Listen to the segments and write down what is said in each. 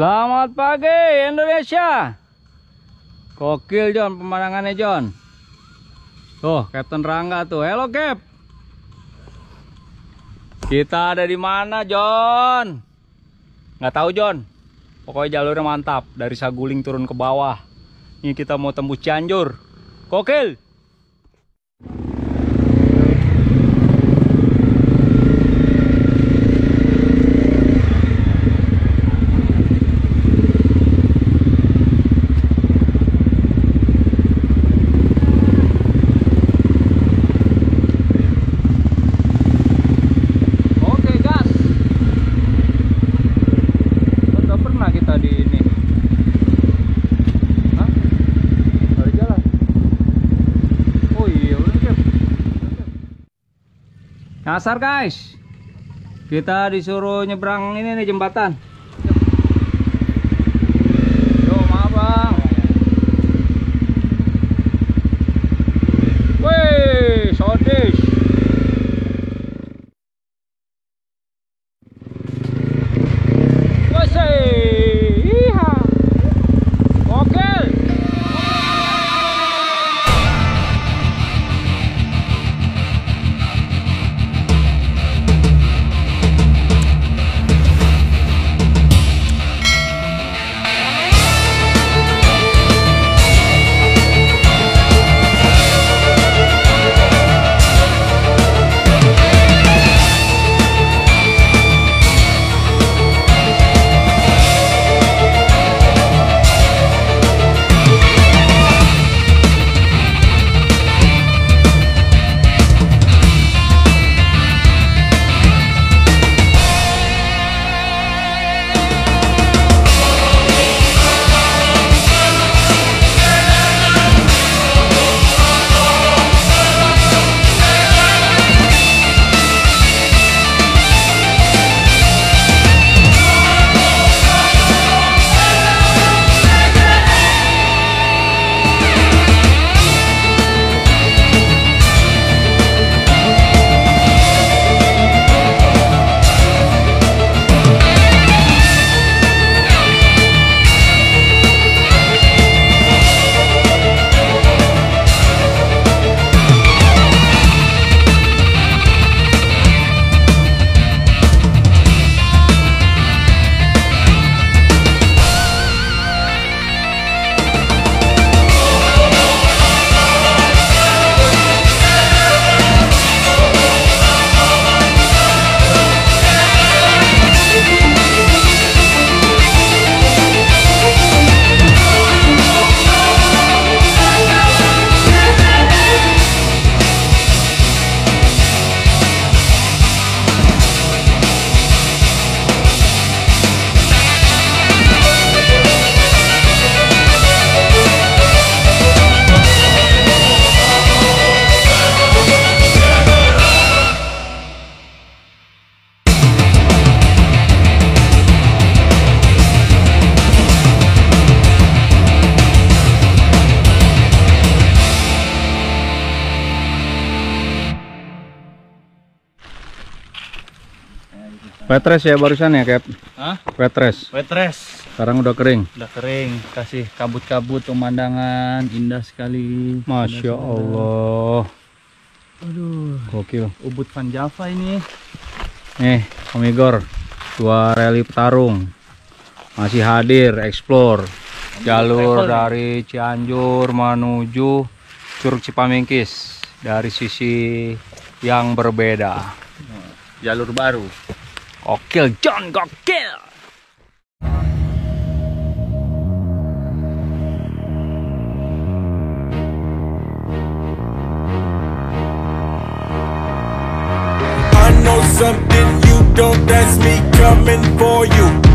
Selamat pagi Indonesia. Kokil John pemandangannya John. Tuh Captain Rangga tuh. Halo Cap. Kita ada di mana John? Nggak tahu John. Pokoknya jalurnya mantap dari Saguling turun ke bawah. Ini kita mau tembus Cianjur. Kokil. Oke gas. Udah pernah kita di ini. Hah? Ada jalan. Oh iya udah Cap. Nyasar guys. Kita disuruh nyebrang ini nih jembatan. Petres ya barusan ya, Cap? Hah? Petres. Wetres Sekarang udah kering. udah kering, kasih kabut-kabut pemandangan indah sekali. Masya Allah. Aduh, Gokil. Ubud Van Java ini. Nih, Om Igor. Dua rally petarung. Masih hadir, explore. Jalur travel nih. dari Cianjur menuju Curug Cipamingkis. Dari sisi yang berbeda. Jalur baru. Gokil, John, gokil. I know something you don't, that's me coming for. You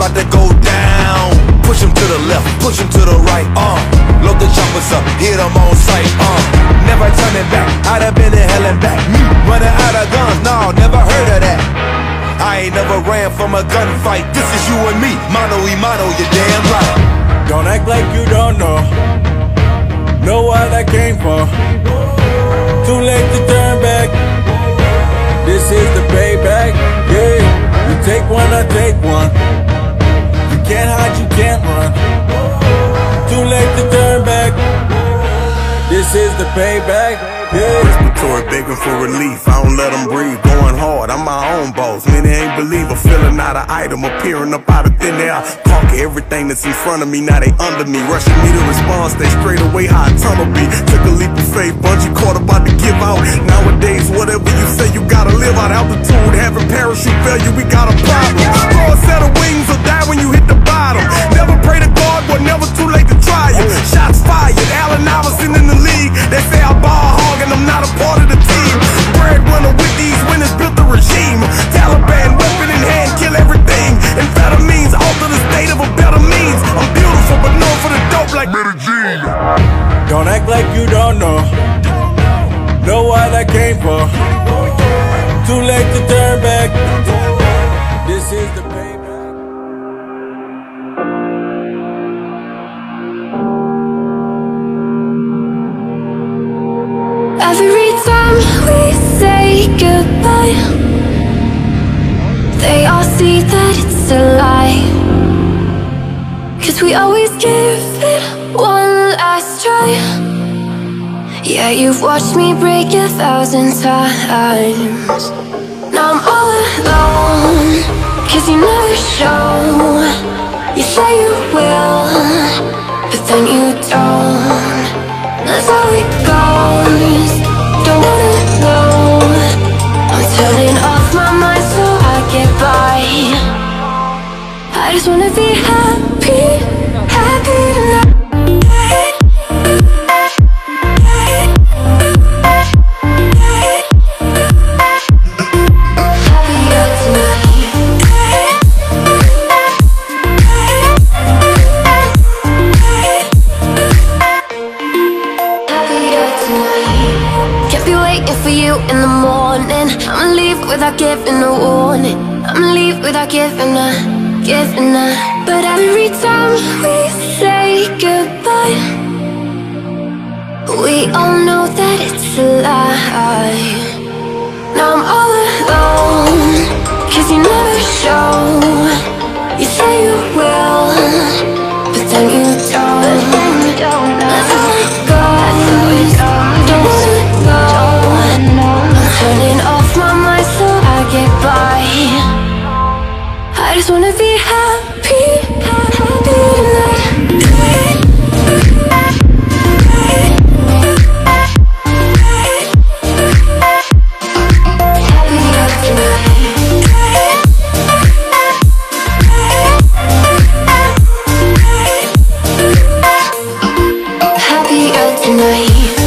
about to go down. Push 'em to the left, push 'em to the right, uh. Load the choppers up, hit 'em on sight, uh. Never turning back, I'd have been to hell and back. Me running out of guns, nah, death from a gunfight. This is you and me, mano y mano, you're damn right. Don't act like you don't know. Know why that came from. Too late to turn back. This is the payback. Yeah, you take one, I take one. Respiratory begging for relief. I don't let them breathe. Going hard, I'm my own boss. Many ain't believe a feeling out of item appearing up out of thin air. Conquer everything that's in front of me. Now they under me. Rushing me to respond. Stay straight away how I tunnel be. Took a leap of faith. Bungee caught about to give out. Nowadays, whatever you say, you gotta live out. Altitude, having parachute failure, we got a problem. Throw a set of wings or die when you hit the bottom. Never pray to God, but never too late to try it. You don't know. Know why that came from. Too late to turn back. This is the payback. Every time we say goodbye, they all see that it's a lie. Cause we always give it one last try. Yeah, you've watched me break a thousand times. Now I'm all alone, cause you never show. You say you will, but then you don't. That's how it goes. Don't wanna know. I'm turning off my mind so I get by. I just wanna be happy, happy giving up, giving up But every time we say goodbye, we all know that it's a lie. Now I'm all alone, cause you never show. You say you will, tonight.